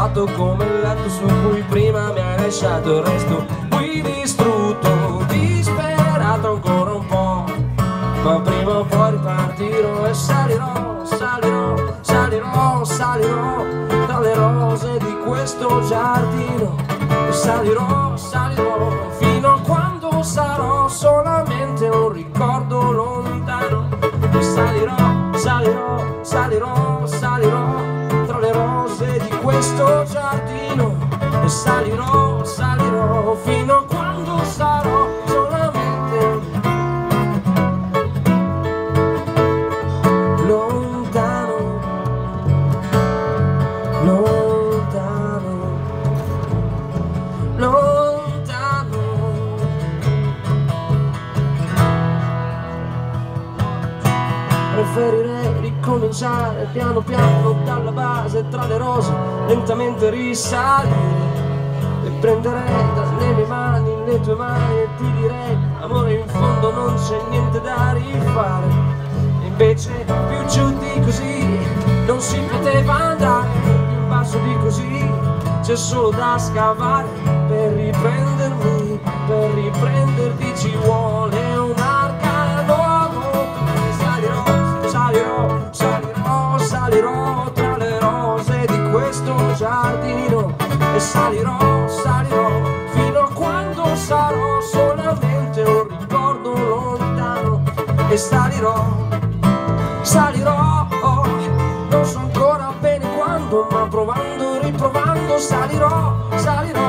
fatto come il letto su cui prima mi hai lasciato resto. Qui distrutto, disperato ancora un po' ma prima o poi ripartirò e salirò, salirò, salirò, salirò tra le rose di questo giardino. E salirò, salirò fino a quando sarò solamente un ricordo lontano. E salirò, salirò, salirò, salirò questo giardino e salirò, salirò fino Preferirei ricominciare piano piano dalla base tra le rose, lentamente risalire. E prenderei dalle mie mani le tue mani e ti direi amore in fondo non c'è niente da rifare. Invece più giù di così non si poteva andare. Più in basso di così c'è solo da scavare per riprendermi salirò salirò tra le rose di questo giardino. E salirò, salirò fino a quando sarò solamente un ricordo lontano. E salirò, salirò, oh, non so ancora bene quando, ma provando, riprovando salirò, salirò